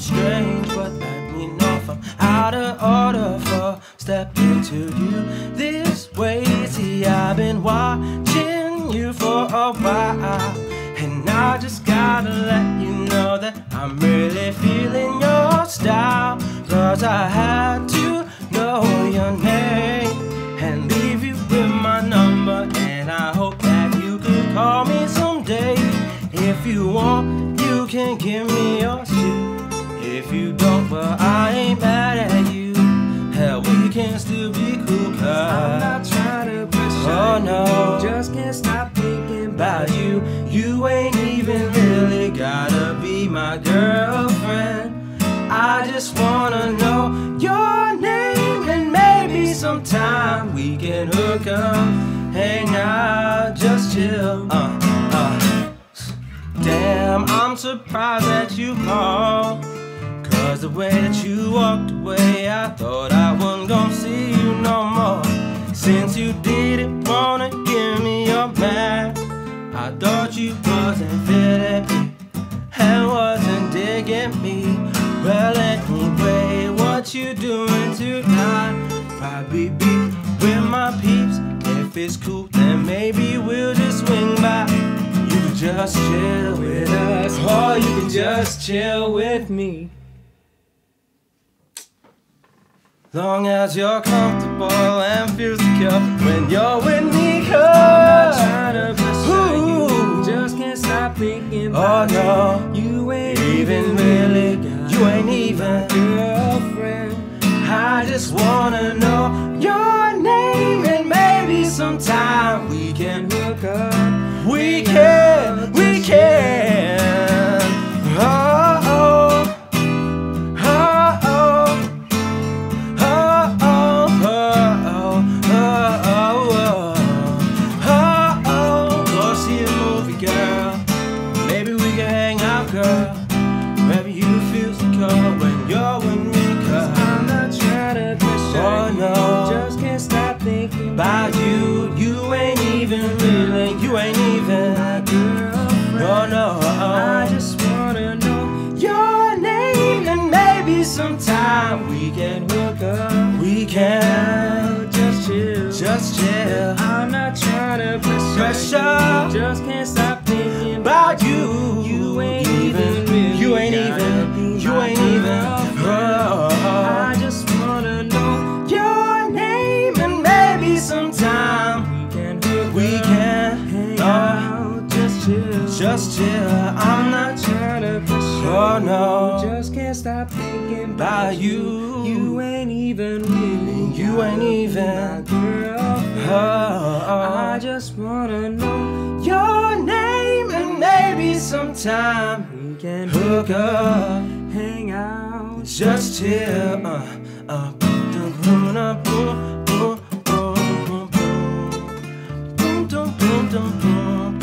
strange, but let me know if I'm out of order for stepping to you this way. See, I've been watching you for a while, and I just gotta let you know that I'm really feeling your style. Cause I had to know your name and leave you with my number, and I hope that you could call me someday. If you want, you can give me about you. You ain't even really gotta be my girlfriend. I just wanna know your name and maybe sometime we can hook up, hang out, just chill. Uh, uh. Damn, I'm surprised that you called. Cause the way that you walked away, I thought I wasn't gonna see you no more. Since you didn't wanna thought you wasn't me and wasn't digging me. Well, anyway, what you doing tonight? Probably be with my peeps. If it's cool, then maybe we'll just swing by. You can just chill with us, or you can just chill with me. Long as you're comfortable and feel secure when you're with me, cause thinking Oh no, you. You ain't even really, you ain't even. girlfriend. I just wanna know girl. Maybe you feel secure when you're with me, cause I'm not trying to pressure Oh, you. no. Just can't stop thinking about you, you ain't even really, you ain't even. my girlfriend. No, no, I just wanna know your name and maybe sometime we can, hook up. we can Just chill. just chill. I'm not trying to pressure, Pressure. Just can't stop just chill. I'm not trying to pressure Oh, no. Just can't stop thinking about you. You ain't even really You ain't even. my girlfriend. Oh, I just wanna know your name and maybe sometime we can hook up. hang out. Just chill. Uh, uh, boom, boom, boom, boom, boom, boom, boom, boom, boom, boom, boom,